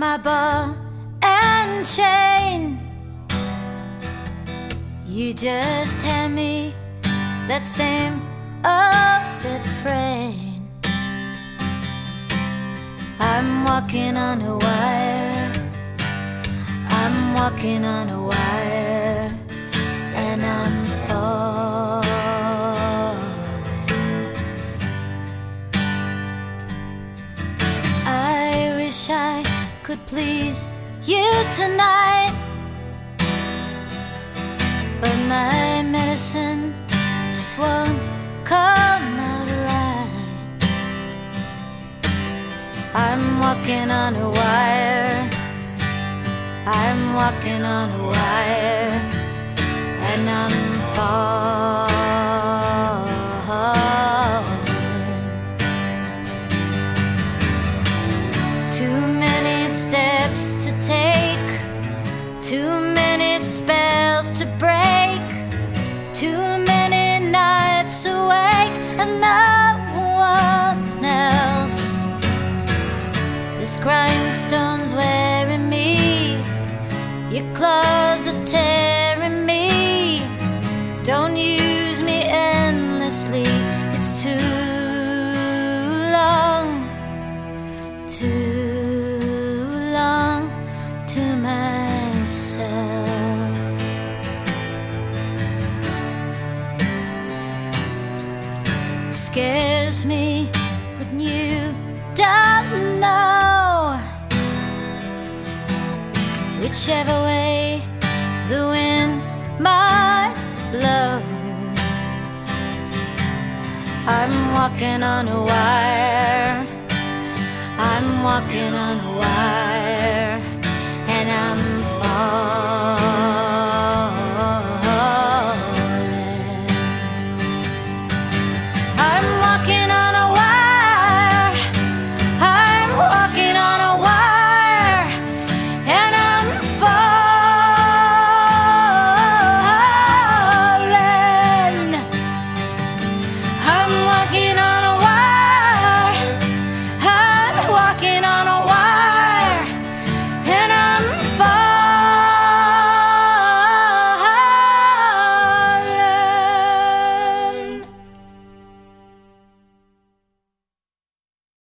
my ball and chain. You just hand me that same old refrain. I'm walking on a wire. I'm walking on a wire, and I'm falling. I wish I could please you tonight, but my medicine just won't come out right. I'm walking on a wire. I'm walking on a wire, and I'm falling. Spells to break, too many nights awake, and no one else. This grindstone's wearing me, your claws are tearing me. Don't use me endlessly, it's too long too long to myself. Scares me when you don't know whichever way the wind might blow. I'm walking on a wire. I'm walking on a wire.